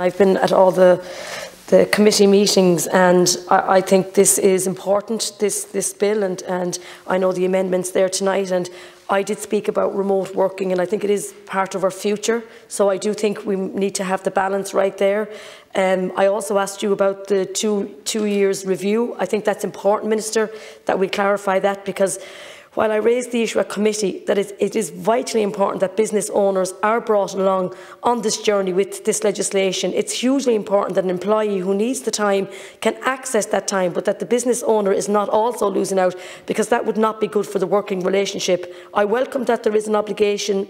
I've been at all the the committee meetings and I, I, think this is important, this, this bill and, and I know the amendments there tonight and I did speak about remote working and I think it is part of our future so I do think we need to have the balance right there. Um, I also asked you about the two, two years review. I think that's important, Minister, that we clarify that because while I raised the issue at committee that it, is vitally important that business owners are brought along on this journey with this legislation, it's hugely important that an employee who needs the time can access that time, but that the business owner is not also losing out because that would not be good for the working relationship. I welcome that there is an obligation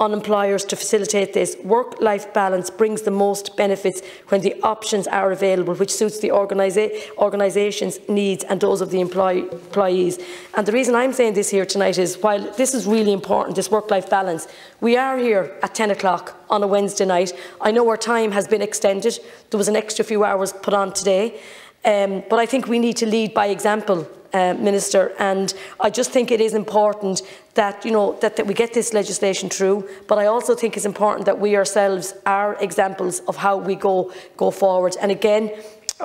on employers to facilitate this. Work-life balance brings the most benefits when the options are available, which suits the organisa organisation's needs and those of the employ employees. And the reason I'm saying this here tonight is, while this is really important, this work-life balance, we are here at 10 o'clock on a Wednesday night. I know our time has been extended. There was an extra few hours put on today. Um, but I think we need to lead by example uh, Minister. And I just think it is important that, you know, that, that we get this legislation through. But I also think it's important that we ourselves are examples of how we go, go forward. And again,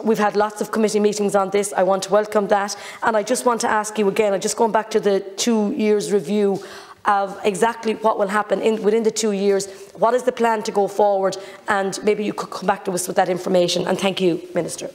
We've had lots of committee meetings on this. I want to welcome that. And I just want to ask you again, I'm just going back to the two years review of exactly what will happen in, within the two years. What is the plan to go forward? And maybe you could come back to us with that information. And thank you, Minister.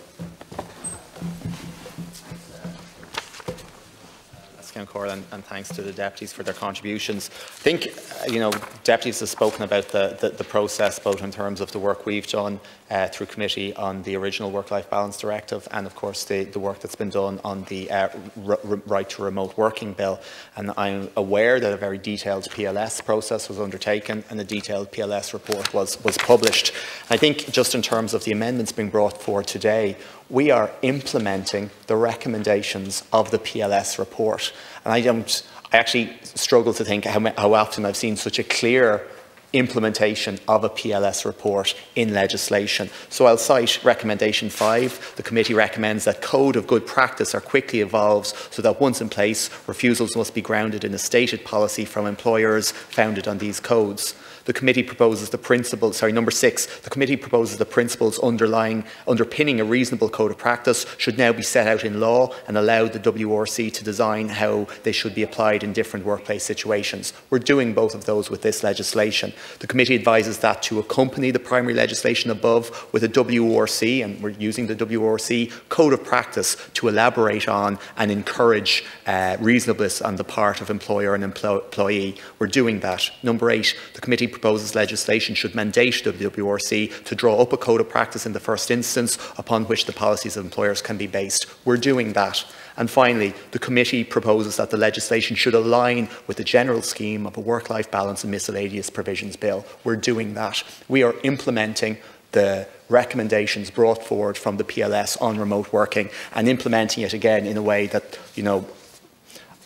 Ceann Comhairle and, and, thanks to the deputies for their contributions. I think, uh, you know, deputies have spoken about the, the, the, process, both in terms of the work we've done uh, through committee on the original Work-Life Balance Directive and, of course, the, the work that's been done on the uh, Right to Remote Working Bill. And I'm aware that a very detailed PLS process was undertaken and a detailed PLS report was, was published. I think just in terms of the amendments being brought forward today, we are implementing the recommendations of the PLS report. And I don't, I actually struggle to think how, how often I've seen such a clear implementation of a PLS report in legislation. So I'll cite recommendation five. The committee recommends that code of good practice are quickly evolves so that once in place, refusals must be grounded in a stated policy from employers founded on these codes the committee proposes the principles, sorry, number six, the committee proposes the principles underlying, underpinning a reasonable code of practice should now be set out in law and allow the WRC to design how they should be applied in different workplace situations. We're doing both of those with this legislation. The committee advises that to accompany the primary legislation above with a WRC, and we're using the WRC code of practice to elaborate on and encourage uh, reasonableness on the part of employer and employee. We're doing that. Number eight, the committee proposes legislation should mandate the WRC to draw up a code of practice in the first instance upon which the policies of employers can be based. We're doing that. And finally, the committee proposes that the legislation should align with the general scheme of a work-life balance and miscellaneous provisions bill. We're doing that. We are implementing the recommendations brought forward from the PLS on remote working and implementing it again in a way that, you know,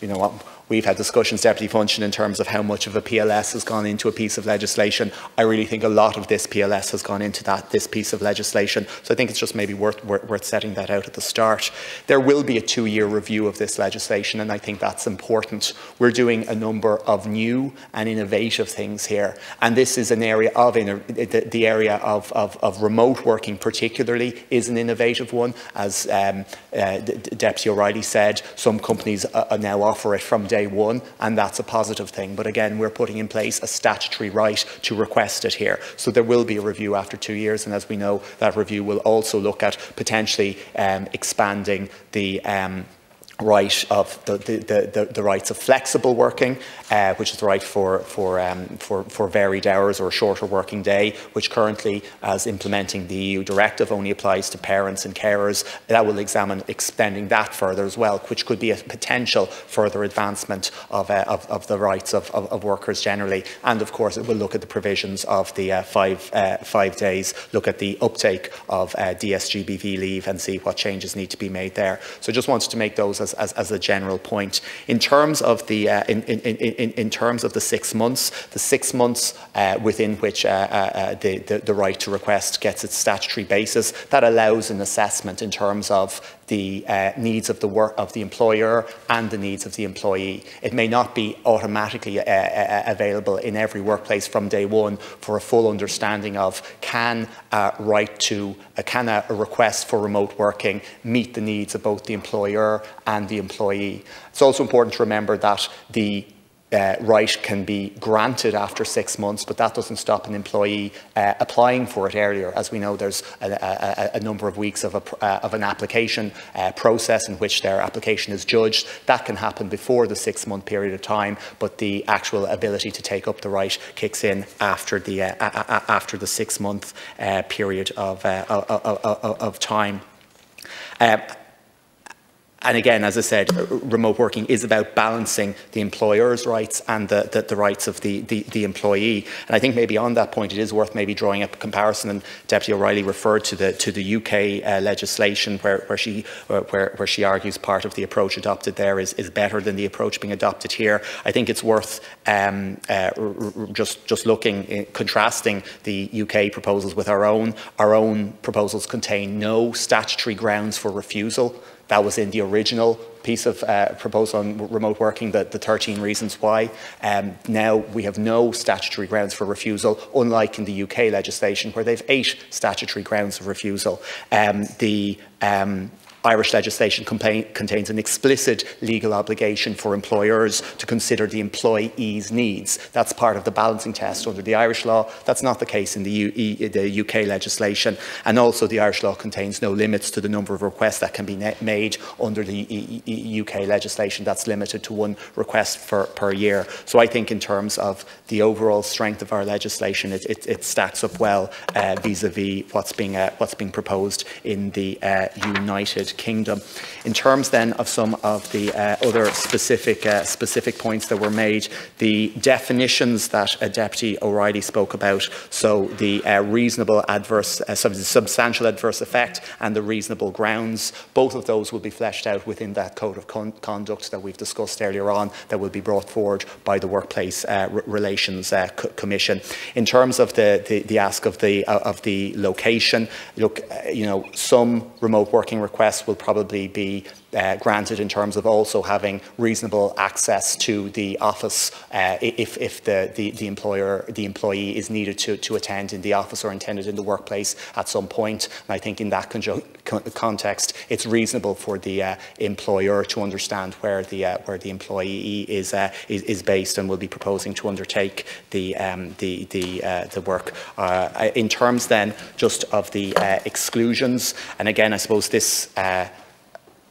you know, We've had discussions, Deputy Funchion, in terms of how much of a PLS has gone into a piece of legislation. I really think a lot of this PLS has gone into that, this piece of legislation. So I think it's just maybe worth, worth, worth setting that out at the start. There will be a two-year review of this legislation, and I think that's important. We're doing a number of new and innovative things here, and this is an area of, the, the area of, of, of, remote working particularly is an innovative one. As um, uh, Deputy O'Reilly said, some companies uh, now offer it from day one, and that's a positive thing. But again, we're putting in place a statutory right to request it here. So there will be a review after two years, and as we know, that review will also look at potentially um, expanding the um, right of the, the, the, the, rights of flexible working, uh, which is the right for, for, um, for, for varied hours or a shorter working day, which currently, as implementing the EU directive, only applies to parents and carers. That will examine extending that further as well, which could be a potential further advancement of, uh, of, of, the rights of, of, of, workers generally. And of course, it will look at the provisions of the uh, five, uh, five days, look at the uptake of uh, DSGBV leave and see what changes need to be made there. So just wanted to make those as, as, as, a general point. In terms of the uh, in, in, in, in, terms of the six months, the six months uh, within which uh, uh, the, the, the right to request gets its statutory basis, that allows an assessment in terms of the uh, needs of the work of the employer and the needs of the employee. It may not be automatically uh, uh, available in every workplace from day one for a full understanding of can a right to uh, can a request for remote working meet the needs of both the employer and the employee. It's also important to remember that the uh, right can be granted after six months, but that doesn't stop an employee uh, applying for it earlier. As we know, there's a, a, a number of weeks of, a, uh, of an application uh, process in which their application is judged. That can happen before the six-month period of time, but the actual ability to take up the right kicks in after the, uh, after the six-month uh, period of, of, of, of time. And again, as I said, remote working is about balancing the employer's rights and the, the, the rights of the, the, the, employee. And I think maybe on that point, it is worth maybe drawing up a comparison. And Deputy O'Reilly referred to the, to the UK uh, legislation where, where, she, where, where she argues part of the approach adopted there is, is better than the approach being adopted here. I think it's worth um, uh, just, just looking, uh, contrasting the UK proposals with our own. Our own proposals contain no statutory grounds for refusal that was in the original piece of uh, proposal on remote working, the, the 13 reasons why. Um, now we have no statutory grounds for refusal, unlike in the UK legislation where they've eight statutory grounds of refusal. Um, the um, Irish legislation contains an explicit legal obligation for employers to consider the employee's needs. That's part of the balancing test under the Irish law. That's not the case in the, the UK legislation. And also the Irish law contains no limits to the number of requests that can be made under the e e UK legislation. That's limited to one request for, per year. So I think in terms of the overall strength of our legislation, it, it, it stacks up well uh, vis-a-vis uh, -vis what's, being, uh, what's being proposed in the uh, United Kingdom. In terms then of some of the uh, other specific, uh, specific points that were made, the definitions that uh, Deputy O'Reilly spoke about, so the uh, reasonable adverse, uh, substantial adverse effect and the reasonable grounds, both of those will be fleshed out within that code of con conduct that we've discussed earlier on that will be brought forward by the Workplace uh, Relations Commission. In terms of the, the, the ask of the, of the location, look, you know, some remote working requests will probably be uh, granted in terms of also having reasonable access to the office uh, if, if the, the, the, employer, the employee is needed to, to attend in the office or intended in the workplace at some point. And I think in that context, it's reasonable for the uh, employer to understand where the, uh, where the employee is, uh, is, is, based and will be proposing to undertake the, um, the, the, uh, the work. in terms then just of the exclusions, and again, I suppose this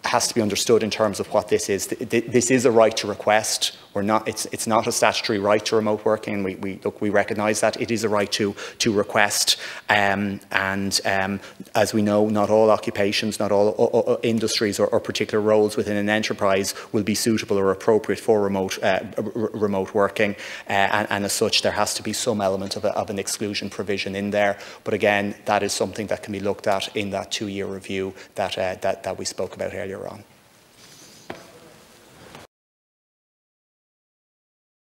has to be understood in terms of what this is. This is a right to request. We're not, it's, it's not a statutory right to remote working. We, we, look, we recognise that. It is a right to, to request. Um, and um, as we know, not all occupations, not all industries or, or, particular roles within an enterprise will be suitable or appropriate for remote, uh, remote working. Uh, and, and, as such, there has to be some element of, a, of an exclusion provision in there. But again, that is something that can be looked at in that two-year review that, uh, that, that we spoke about earlier on.